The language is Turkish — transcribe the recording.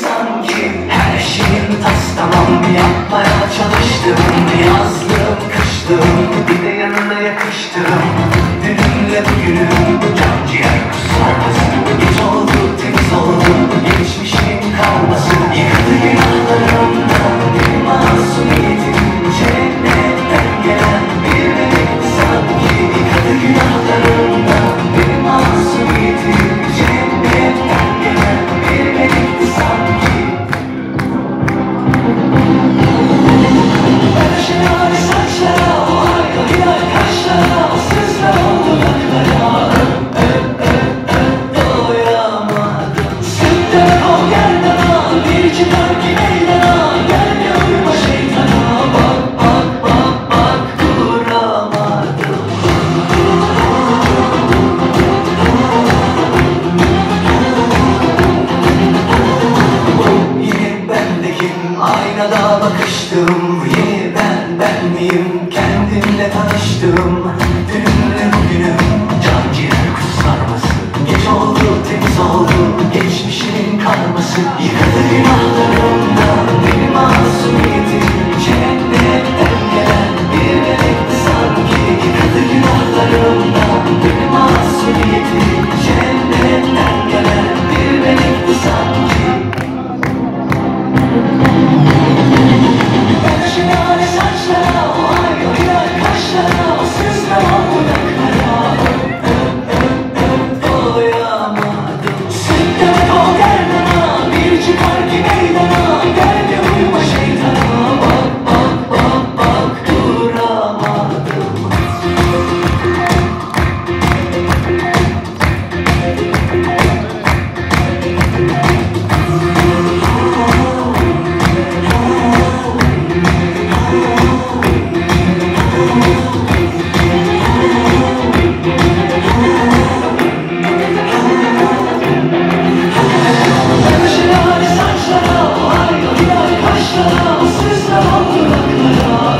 Sanki her şeyin tas tamam yapmaya alıştım Yeniden ben miyim? Kendimle tanıştım. Dünümle bugünüm. Can ciğer kuzu sarması Geç oldu temiz oldu. Geçmişimin karması. Yıkadı günahlarımdan Oh,